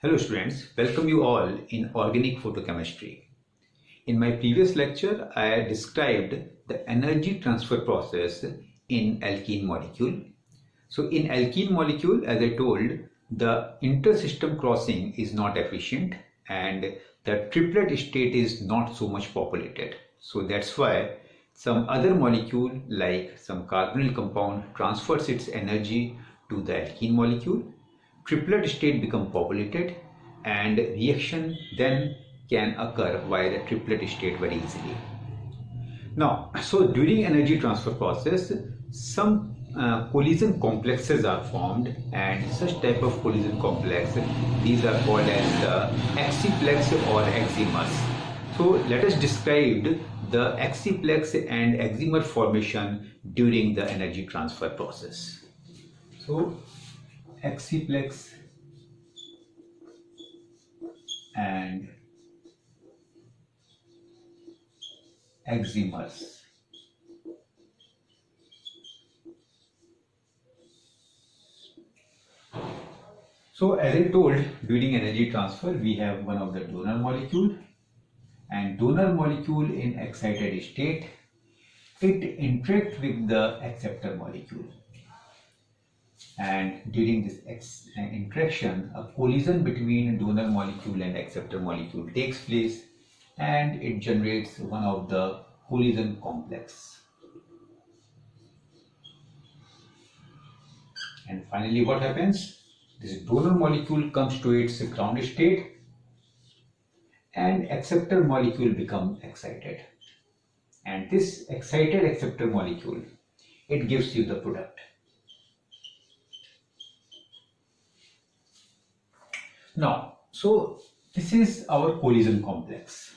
Hello students, welcome you all in organic photochemistry. In my previous lecture, I described the energy transfer process in alkene molecule. So in alkene molecule, as I told, the intersystem crossing is not efficient and the triplet state is not so much populated. So that's why some other molecule like some carbonyl compound transfers its energy to the alkene molecule triplet state become populated and reaction then can occur via the triplet state very easily. Now, so during energy transfer process, some uh, collision complexes are formed and such type of collision complex, these are called as the exciplex or excimers. So let us describe the exciplex and excimer formation during the energy transfer process. So exciplex and excimers. So as I told during energy transfer we have one of the donor molecule and donor molecule in excited state it interact with the acceptor molecule and during this uh, interaction a collision between donor molecule and acceptor molecule takes place and it generates one of the collision complex. And finally what happens? This donor molecule comes to its ground state and acceptor molecule become excited. And this excited acceptor molecule it gives you the product Now, so this is our collision complex.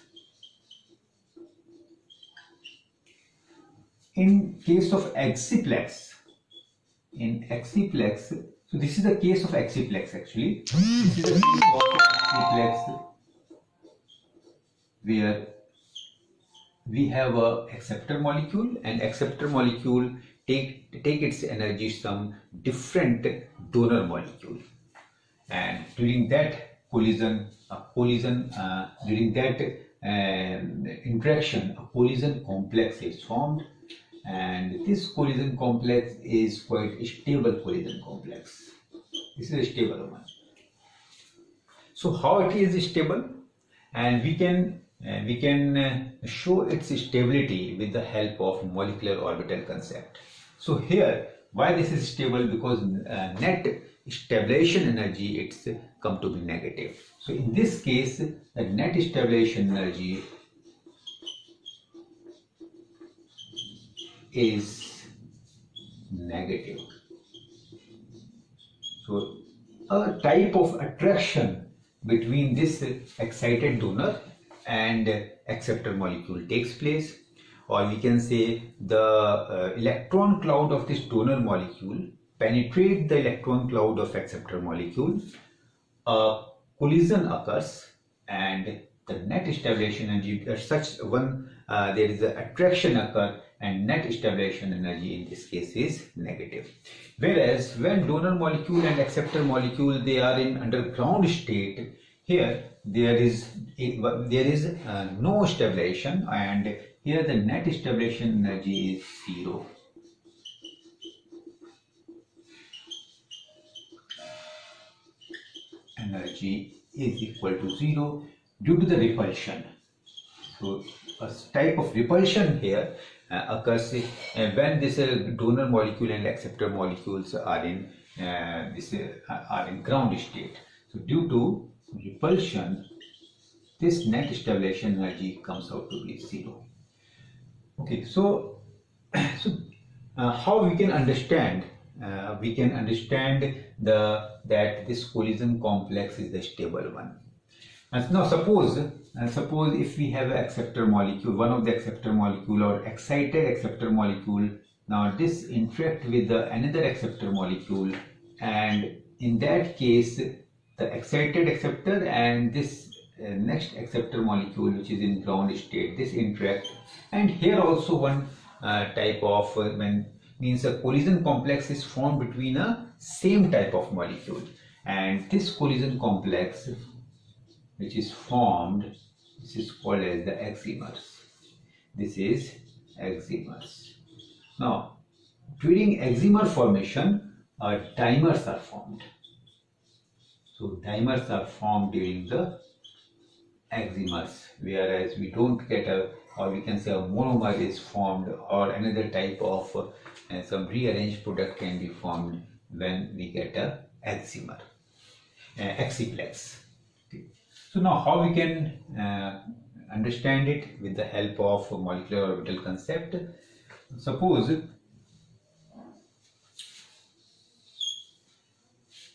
In case of exciplex, in exciplex, so this is the case of exciplex actually. This is the case of exciplex where we have a acceptor molecule and acceptor molecule take take its energy some different donor molecule and during that collision, a collision, uh, during that uh, interaction, a collision complex is formed and this collision complex is quite a stable collision complex. This is a stable one. So how it is stable? And we can uh, we can uh, show its stability with the help of molecular orbital concept. So here, why this is stable? Because uh, net stabilization energy it's come to be negative. So in this case the net stabilization energy is negative. So a type of attraction between this excited donor and acceptor molecule takes place or we can say the uh, electron cloud of this donor molecule penetrate the electron cloud of acceptor molecule, a collision occurs and the net stabilization energy, as such one, uh, there is an attraction occur and net stabilization energy in this case is negative. Whereas when donor molecule and acceptor molecule, they are in underground state, here there is there is uh, no stabilization and here the net stabilization energy is zero. Energy is equal to 0 due to the repulsion. So a type of repulsion here uh, occurs uh, when this uh, donor molecule and acceptor molecules are in uh, this uh, are in ground state. So due to repulsion, this net stabilization energy comes out to be zero. Okay, so so uh, how we can understand uh, we can understand the that this collision complex is the stable one. And now suppose uh, suppose if we have an acceptor molecule, one of the acceptor molecule or excited acceptor molecule, now this interact with the another acceptor molecule and in that case the excited acceptor and this uh, next acceptor molecule which is in ground state this interact and here also one uh, type of uh, when means a collision complex is formed between a same type of molecule. And this collision complex which is formed this is called as the excimers this is excimers now during excimer formation uh, dimers are formed. So dimers are formed during the excimers whereas we don't get a or we can say a monomer is formed or another type of uh, some rearranged product can be formed when we get a excimer uh, exciplex so now how we can uh, understand it with the help of molecular orbital concept suppose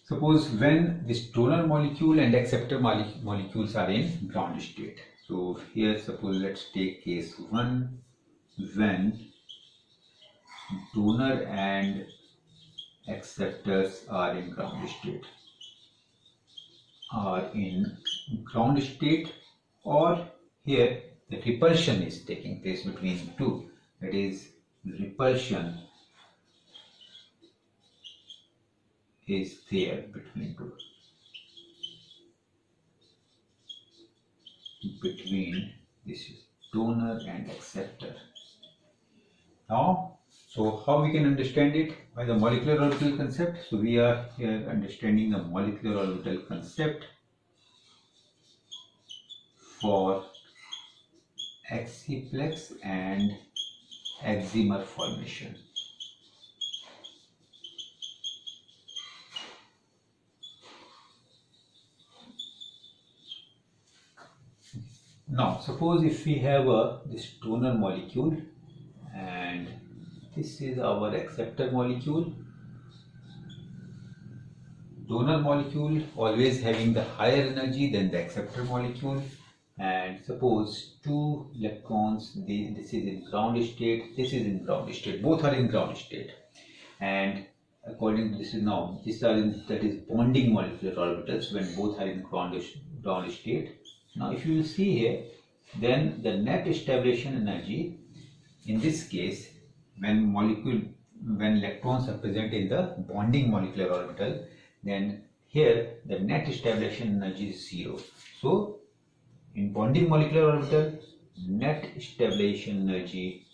Suppose when this donor molecule and acceptor molecules are in ground state. So here suppose let's take case 1 when donor and acceptors are in ground state. Are in ground state or here the repulsion is taking place between two. That is repulsion is there between two between this is donor and acceptor. Now so how we can understand it? By the molecular orbital concept. So we are here understanding the molecular orbital concept for exciplex and excimer formation Now, suppose if we have a this donor molecule and this is our acceptor molecule. Donor molecule always having the higher energy than the acceptor molecule. And suppose two electrons, this is in ground state, this is in ground state, both are in ground state. And according to this is now, these are in, that is bonding molecular orbitals when both are in ground state now if you see here, then the net stabilization energy, in this case, when molecule, when electrons are present in the bonding molecular orbital, then here the net stabilization energy is zero. So in bonding molecular orbital, net stabilization energy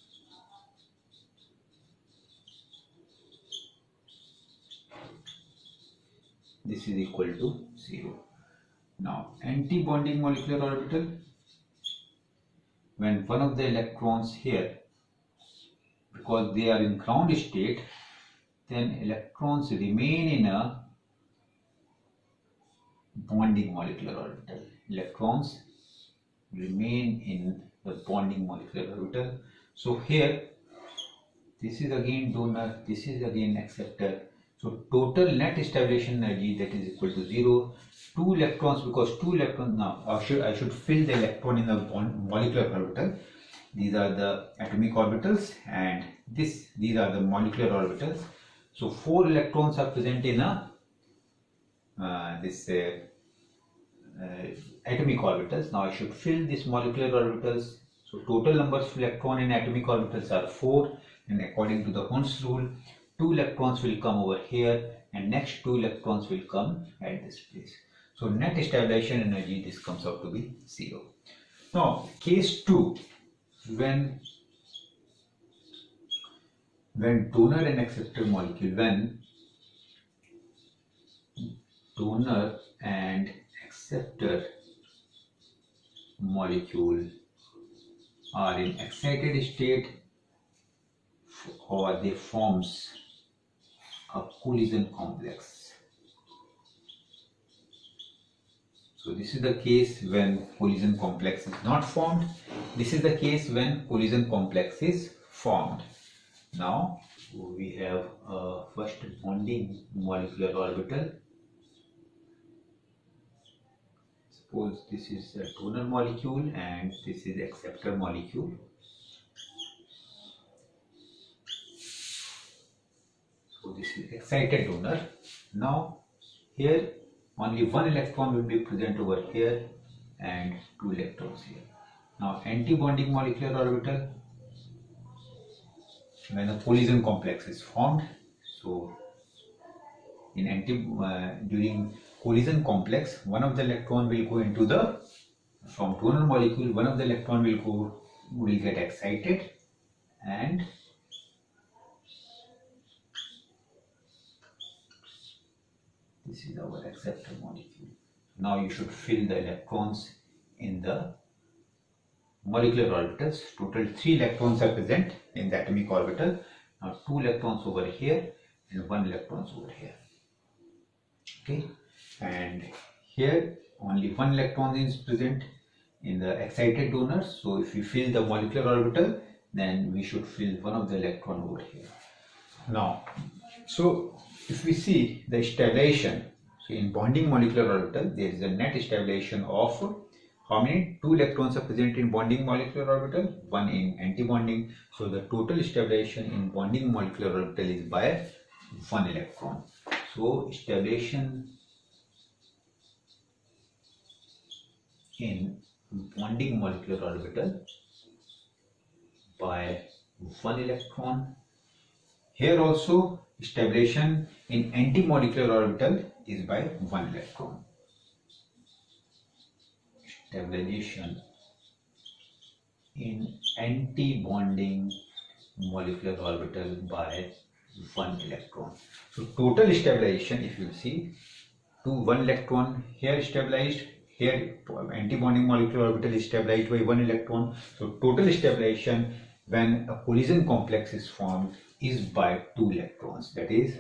this is equal to 0. Now, anti-bonding molecular orbital, when one of the electrons here, because they are in ground state, then electrons remain in a bonding molecular orbital. Electrons remain in the bonding molecular orbital. So here, this is again donor, this is again acceptor. So total net stabilization energy that is equal to 0 two electrons because two electrons now I should I should fill the electron in the molecular orbital. These are the atomic orbitals and this these are the molecular orbitals. So four electrons are present in a uh, this uh, uh, atomic orbitals. Now I should fill this molecular orbitals. So total numbers of electron in atomic orbitals are four and according to the Hund's rule two electrons will come over here and next two electrons will come at this place so net stabilization energy, this comes out to be 0. Now, case 2, when when donor and acceptor molecule, when donor and acceptor molecule are in excited state or they forms a collision complex So this is the case when collision complex is not formed. This is the case when collision complex is formed. Now we have a first bonding molecular orbital. Suppose this is a donor molecule and this is acceptor molecule. So this is excited donor. Now here only one electron will be present over here and two electrons here. Now anti-bonding molecular orbital when a collision complex is formed so in anti uh, during collision complex, one of the electron will go into the from donor molecule, one of the electron will go will get excited and this is our acceptor molecule. Now you should fill the electrons in the molecular orbitals. Total three electrons are present in the atomic orbital. Now two electrons over here and one electrons over here. Okay, and here only one electron is present in the excited donors. So if we fill the molecular orbital, then we should fill one of the electron over here. Now, so if we see the stabilization, so in bonding molecular orbital, there is a net stabilization of how many? Two electrons are present in bonding molecular orbital, one in anti-bonding. So the total stabilization in bonding molecular orbital is by one electron. So stabilization in bonding molecular orbital by one electron. Here also stabilization in anti-molecular orbital is by one electron. Stabilization in anti-bonding molecular orbital by one electron. So total stabilization if you see two one electron here stabilized here anti-bonding molecular orbital is stabilized by one electron. So total stabilization when a collision complex is formed is by two electrons that is